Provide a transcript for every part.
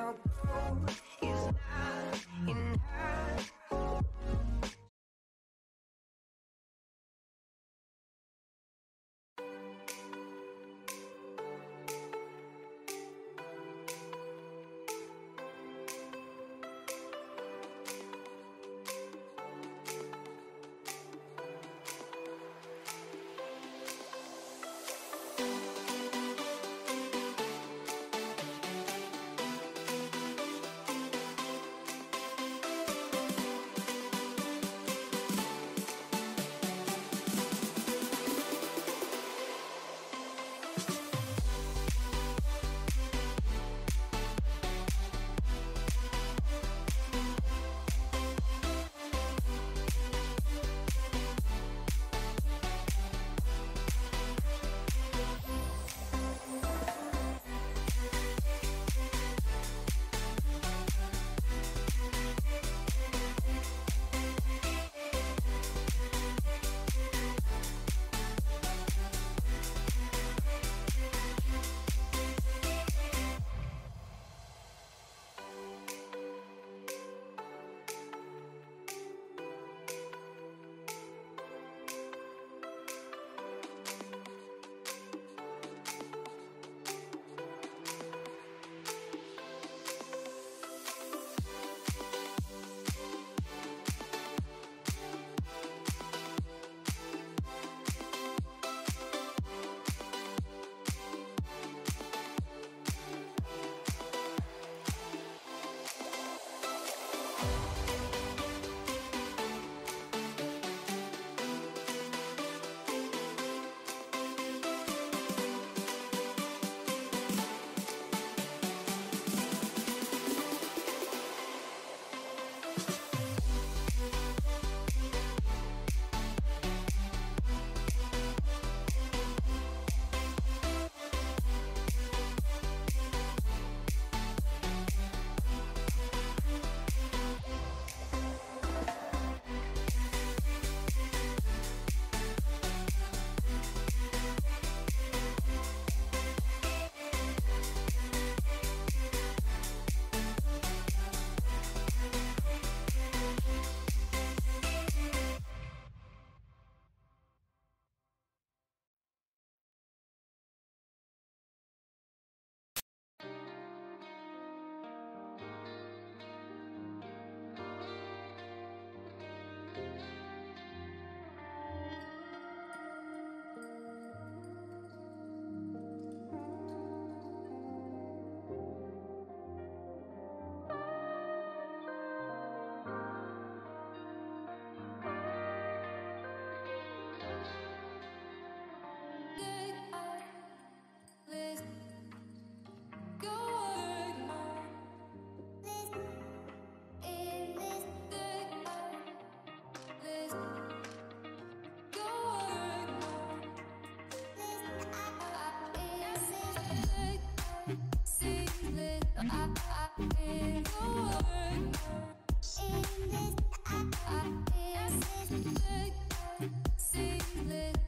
Now go is not enough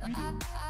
I, I,